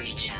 reach